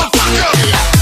motherfucker.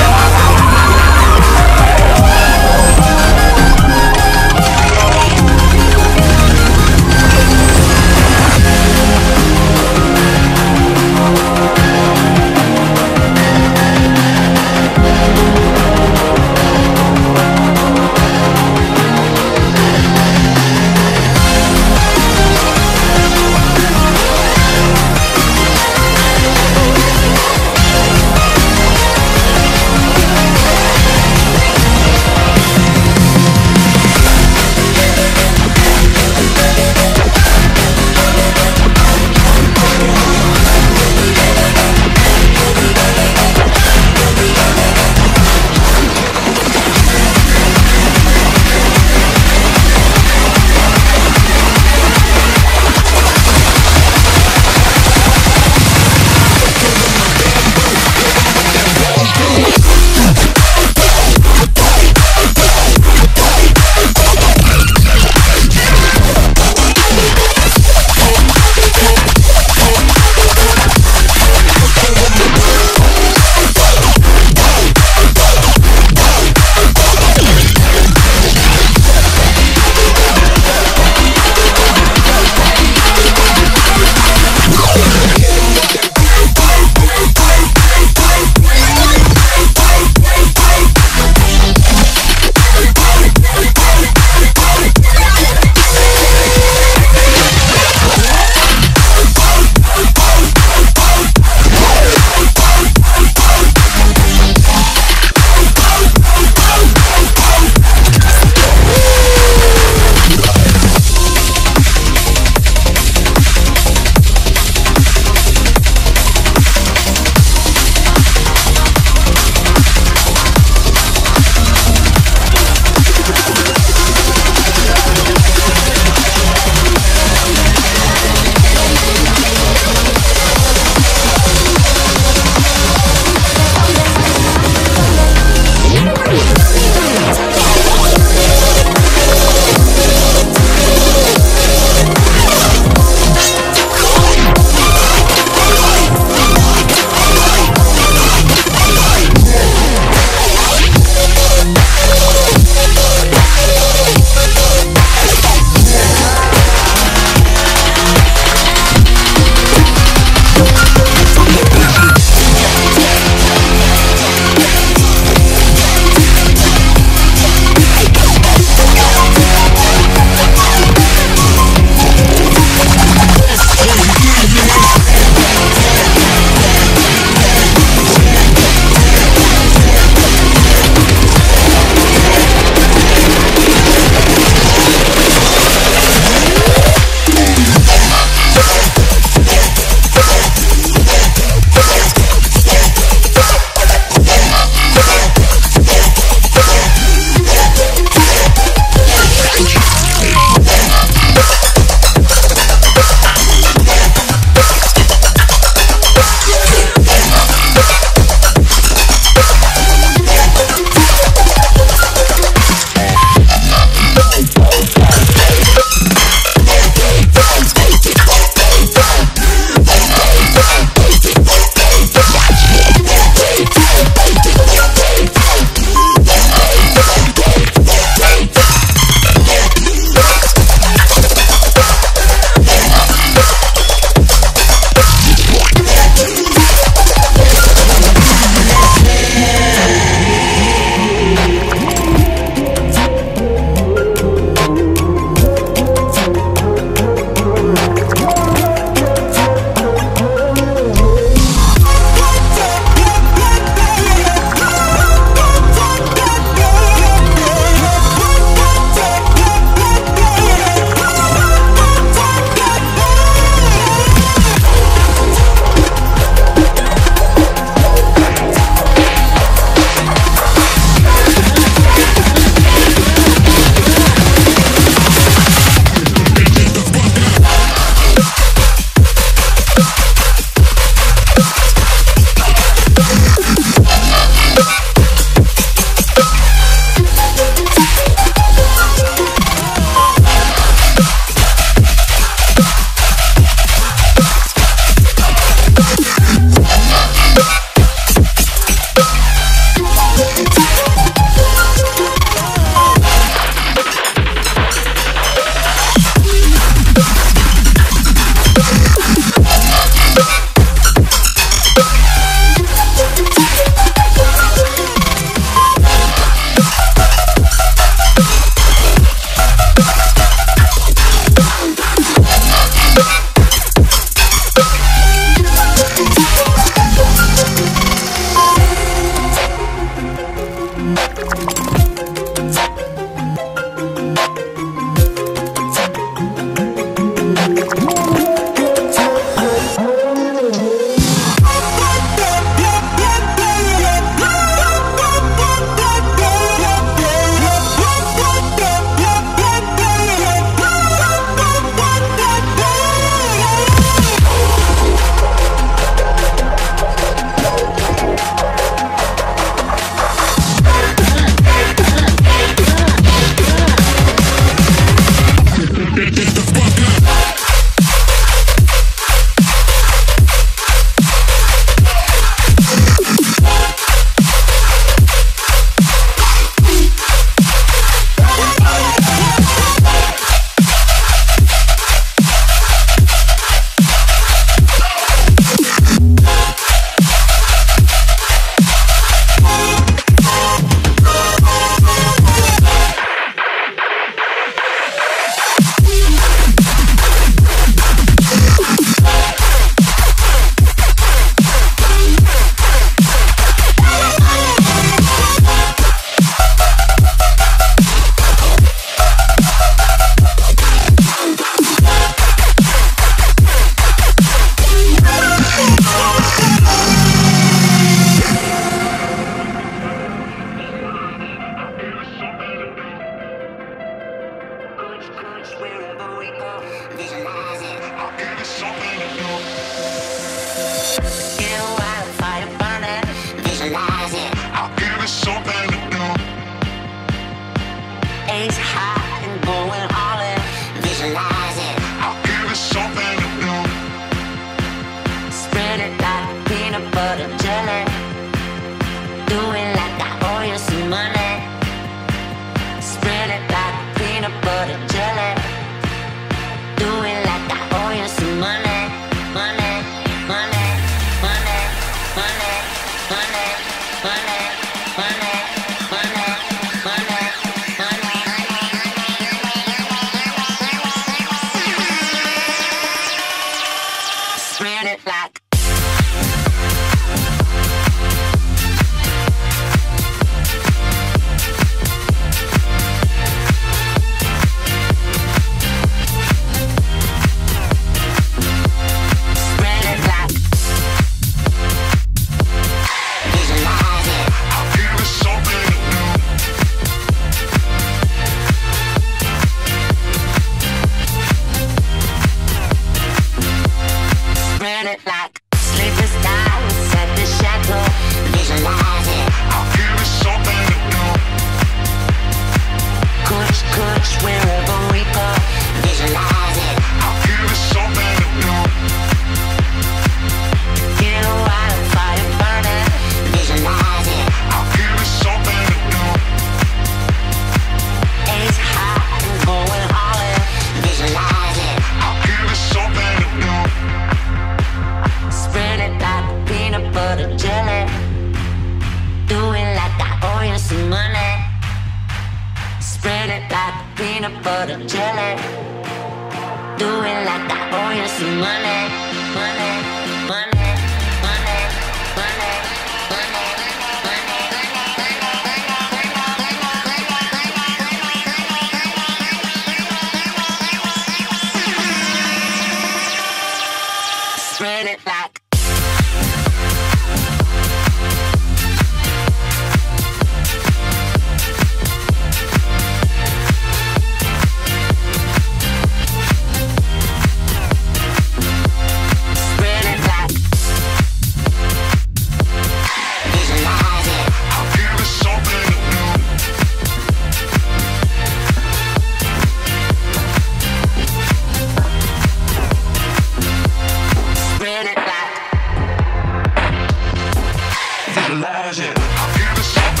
I feel the something.